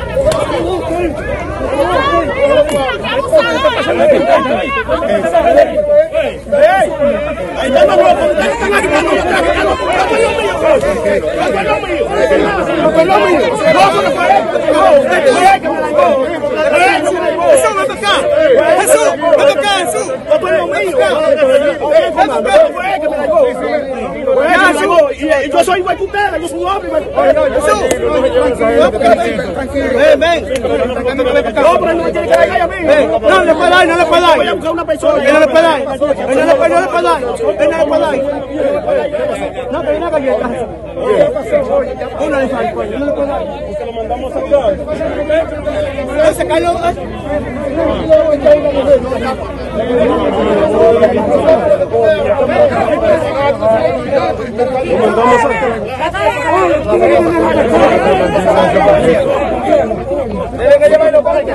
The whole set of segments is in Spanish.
Jesús, ¡Jesús! ¡Jesús! ¡Jesús! ¡Jesús! Yo soy igual que ustedes, yo soy un hombre. Tranquilo. Ven, ven. No, pero no me tiene que dejar a mí. No le puede dar, no le puede dar. Voy a buscar una persona. No le puede dar. No le puede no dar. No le puede dar. No, pero una galleta. Una de esas. No le puede dar. lo mandamos acá. Ese Carlos. Deben que llevarlo para el que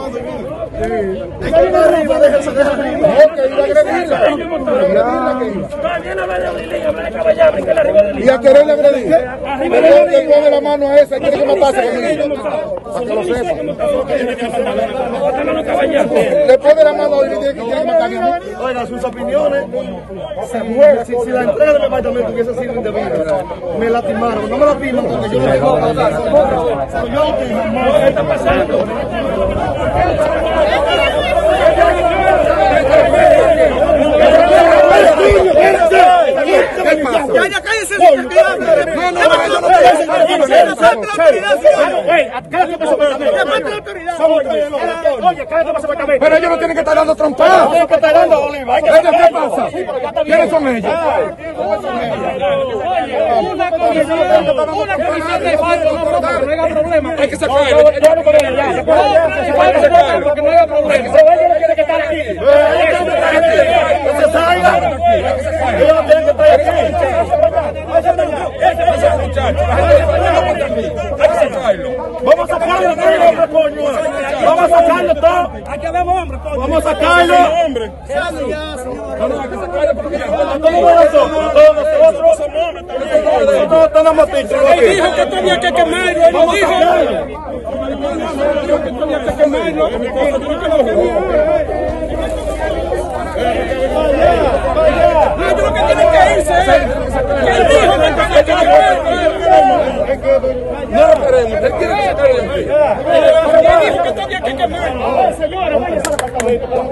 Pero usted, grave, compadre. Y a quererle agredir. Pero le pone la mano a esa y quiere que conmigo. Para que lo sepa. Le pone la mano a él y dice que a mí. Oiga, sus opiniones se mueven. Si, la entrega del departamento hubiese sido indebida, me lastimaron. No me lastiman porque yo no tengo Pero yo no Pero ellos no tienen que estar dando trompadas. ¿Qué pasa? ¿Quiénes son ellos? Una comisión, una comisión de fallo no no haya problema. Que se salga. Yo no tengo que estar aquí. Vamos a sacarlo. Vamos a sacarlo todo. Aquí habemos hombres. Vamos a sacarlo. Todos que tenía que quemarlo. No, yo lo que tiene que irse es. Él dijo que tenía que quemarlo. No lo queremos. Él quiere que sacarlo de aquí. Él dijo que tenía que quemarlo. Él que tenía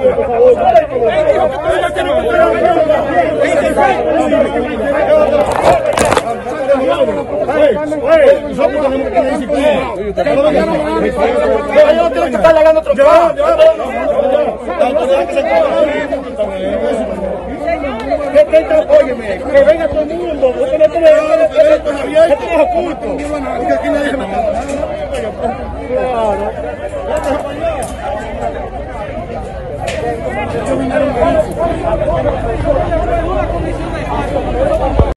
que venga todo mundo. Claro. Lula comissão da